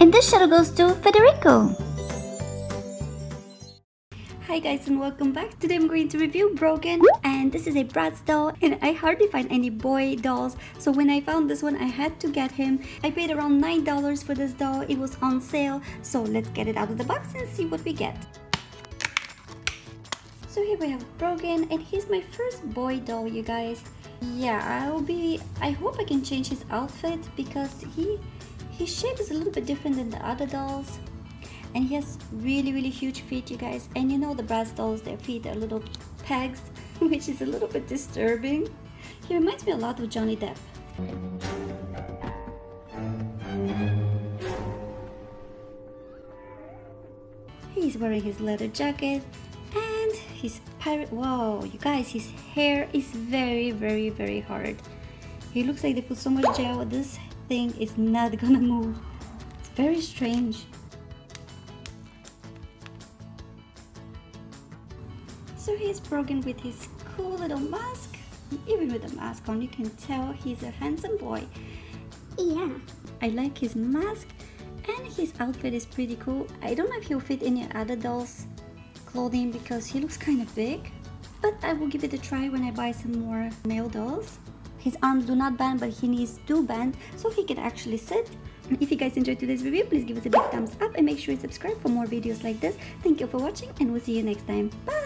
And this shout goes to Federico. Hi guys and welcome back. Today I'm going to review Brogan and this is a Bratz doll and I hardly find any boy dolls so when I found this one I had to get him. I paid around $9 for this doll. It was on sale so let's get it out of the box and see what we get. So here we have Brogan and he's my first boy doll you guys. Yeah I'll be I hope I can change his outfit because he his shape is a little bit different than the other dolls. And he has really really huge feet you guys. And you know the Bratz dolls their feet are little pegs which is a little bit disturbing. He reminds me a lot of Johnny Depp. He's wearing his leather jacket and his pirate whoa you guys his hair is very very very hard. He looks like they put so much gel with this thing is not gonna move it's very strange So he's Brogan with his cool little mask. Even with the mask on, you can tell he's a handsome boy. Yeah, I like his mask and his outfit is pretty cool. I don't know if he'll fit any other doll's clothing because he looks kind of big. But I will give it a try when I buy some more male dolls. His arms do not bend, but he needs to bend, so he can actually sit. If you guys enjoyed today's review, please give us a big thumbs up and make sure you subscribe for more videos like this. Thank you for watching and we'll see you next time. Bye!